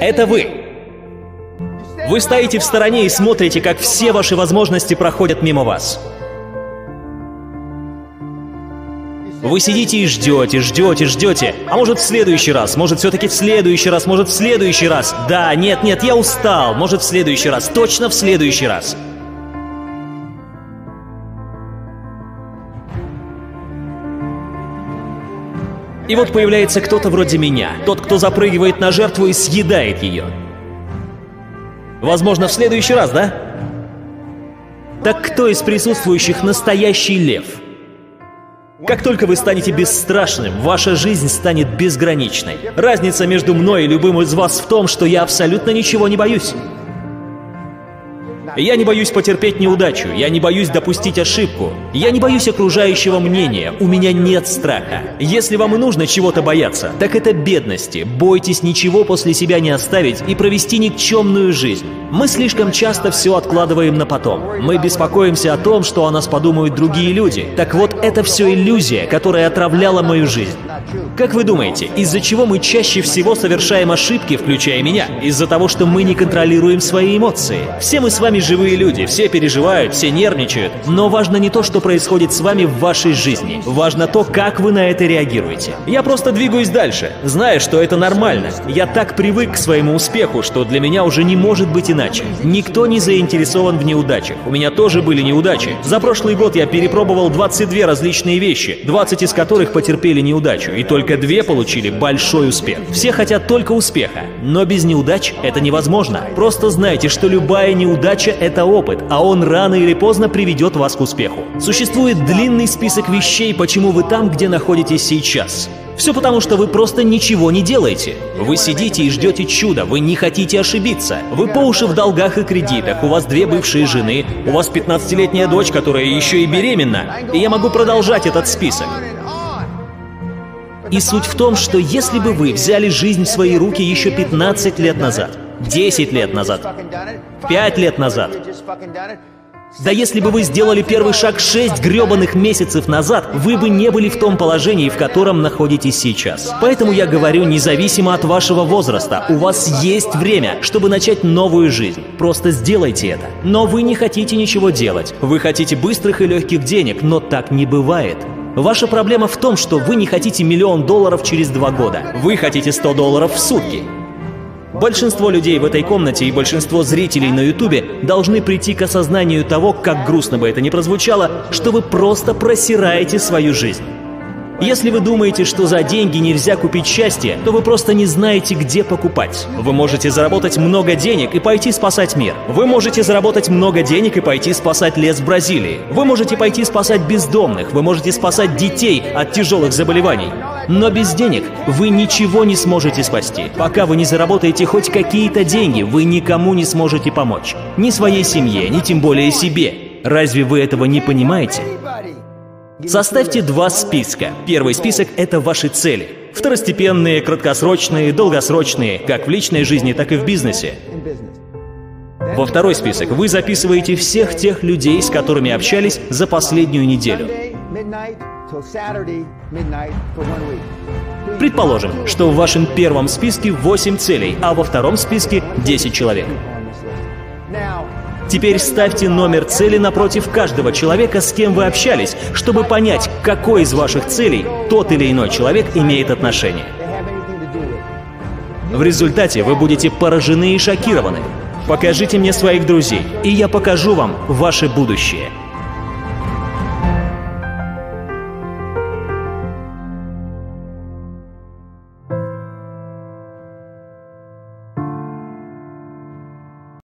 Это вы. Вы стоите в стороне и смотрите, как все ваши возможности проходят мимо вас. Вы сидите и ждете, ждете, ждете. А может в следующий раз, может все-таки в следующий раз, может в следующий раз. Да, нет, нет, я устал. Может в следующий раз, точно в следующий раз. И вот появляется кто-то вроде меня, тот, кто запрыгивает на жертву и съедает ее. Возможно, в следующий раз, да? Так кто из присутствующих настоящий лев? Как только вы станете бесстрашным, ваша жизнь станет безграничной. Разница между мной и любым из вас в том, что я абсолютно ничего не боюсь. Я не боюсь потерпеть неудачу, я не боюсь допустить ошибку, я не боюсь окружающего мнения, у меня нет страха. Если вам и нужно чего-то бояться, так это бедности. Бойтесь ничего после себя не оставить и провести никчемную жизнь. Мы слишком часто все откладываем на потом. Мы беспокоимся о том, что о нас подумают другие люди. Так вот, это все иллюзия, которая отравляла мою жизнь. Как вы думаете, из-за чего мы чаще всего совершаем ошибки, включая меня? Из-за того, что мы не контролируем свои эмоции. Все мы с вами живые люди, все переживают, все нервничают. Но важно не то, что происходит с вами в вашей жизни. Важно то, как вы на это реагируете. Я просто двигаюсь дальше, зная, что это нормально. Я так привык к своему успеху, что для меня уже не может быть иначе. Никто не заинтересован в неудачах. У меня тоже были неудачи. За прошлый год я перепробовал 22 различные вещи, 20 из которых потерпели неудачу, и только две получили большой успех. Все хотят только успеха, но без неудач это невозможно. Просто знайте, что любая неудача — это опыт, а он рано или поздно приведет вас к успеху. Существует длинный список вещей, почему вы там, где находитесь сейчас. Все потому, что вы просто ничего не делаете. Вы сидите и ждете чуда, вы не хотите ошибиться. Вы по уши в долгах и кредитах, у вас две бывшие жены, у вас 15-летняя дочь, которая еще и беременна. И я могу продолжать этот список. И суть в том, что если бы вы взяли жизнь в свои руки еще 15 лет назад, 10 лет назад, 5 лет назад, да если бы вы сделали первый шаг 6 гребаных месяцев назад, вы бы не были в том положении, в котором находитесь сейчас. Поэтому я говорю, независимо от вашего возраста, у вас есть время, чтобы начать новую жизнь. Просто сделайте это. Но вы не хотите ничего делать. Вы хотите быстрых и легких денег, но так не бывает. Ваша проблема в том, что вы не хотите миллион долларов через два года. Вы хотите 100 долларов в сутки. Большинство людей в этой комнате и большинство зрителей на Ютубе должны прийти к осознанию того, как грустно бы это ни прозвучало, что вы просто просираете свою жизнь. Если вы думаете, что за деньги нельзя купить счастье, то вы просто не знаете, где покупать. Вы можете заработать много денег и пойти спасать мир. Вы можете заработать много денег и пойти спасать лес Бразилии. Вы можете пойти спасать бездомных. Вы можете спасать детей от тяжелых заболеваний. Но без денег вы ничего не сможете спасти. Пока вы не заработаете хоть какие-то деньги, вы никому не сможете помочь. Ни своей семье, ни тем более себе. Разве вы этого не понимаете? Составьте два списка. Первый список – это ваши цели. Второстепенные, краткосрочные, долгосрочные, как в личной жизни, так и в бизнесе. Во второй список вы записываете всех тех людей, с которыми общались за последнюю неделю. Предположим, что в вашем первом списке 8 целей, а во втором списке 10 человек. Теперь ставьте номер цели напротив каждого человека, с кем вы общались, чтобы понять, какой из ваших целей тот или иной человек имеет отношение. В результате вы будете поражены и шокированы. Покажите мне своих друзей, и я покажу вам ваше будущее.